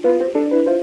Música